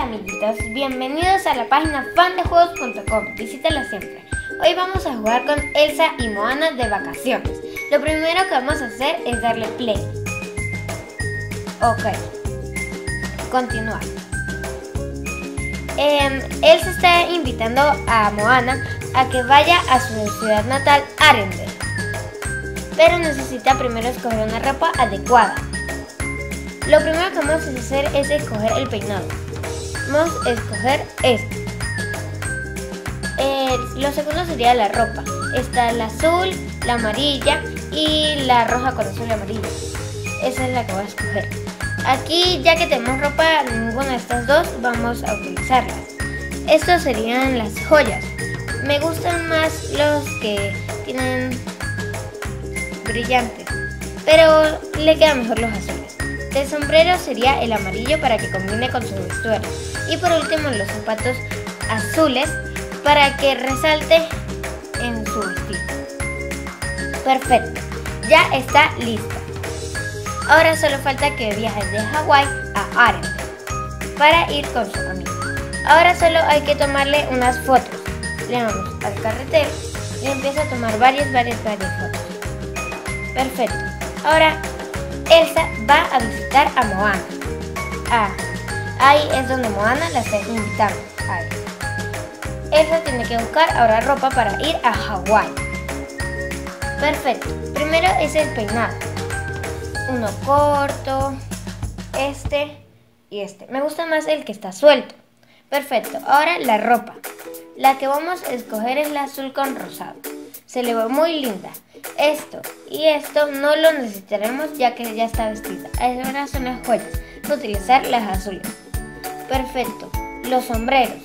Hola amiguitos, bienvenidos a la página fandejuegos.com, visítala siempre. Hoy vamos a jugar con Elsa y Moana de vacaciones. Lo primero que vamos a hacer es darle play. Ok, continuar. Eh, Elsa está invitando a Moana a que vaya a su ciudad natal, Arendelle. Pero necesita primero escoger una ropa adecuada. Lo primero que vamos a hacer es escoger el peinado. A escoger este. Eh, lo segundo sería la ropa. Está la azul, la amarilla y la roja con azul y amarillo. Esa es la que voy a escoger. Aquí, ya que tenemos ropa, ninguna de estas dos vamos a utilizarlas. Estos serían las joyas. Me gustan más los que tienen brillantes, pero le quedan mejor los azules. De sombrero sería el amarillo para que combine con su vestuario. Y por último los zapatos azules para que resalte en su vestido. Perfecto, ya está lista. Ahora solo falta que viaje de Hawái a Arendelle para ir con su amigo. Ahora solo hay que tomarle unas fotos. Le vamos al carretero y empieza a tomar varias, varias, varias fotos. Perfecto. Ahora Elsa va a visitar a Moana. Ah, ahí es donde Moana la está invitando. Ahí. Elsa tiene que buscar ahora ropa para ir a Hawái. Perfecto. Primero es el peinado. Uno corto, este y este. Me gusta más el que está suelto. Perfecto. Ahora la ropa. La que vamos a escoger es la azul con rosado. Se le ve muy linda. Esto y esto no lo necesitaremos ya que ya está vestida. Ahora son las joyas. Utilizar las azules. Perfecto. Los sombreros.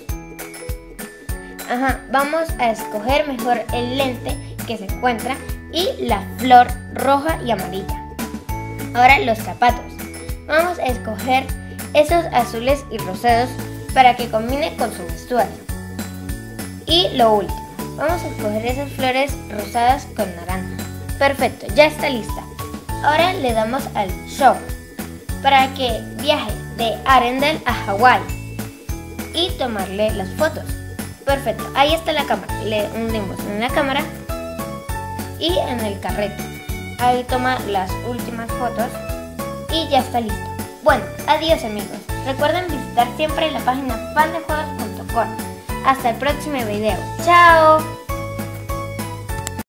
Ajá, vamos a escoger mejor el lente que se encuentra y la flor roja y amarilla. Ahora los zapatos. Vamos a escoger esos azules y rosados para que combine con su vestuario. Y lo último, vamos a escoger esas flores rosadas con naranja. Perfecto, ya está lista. Ahora le damos al show para que viaje de Arendelle a Hawái y tomarle las fotos. Perfecto, ahí está la cámara. Le hundimos en la cámara y en el carrete. Ahí toma las últimas fotos y ya está listo. Bueno, adiós amigos. Recuerden visitar siempre la página fandejuegos.com. Hasta el próximo video. ¡Chao!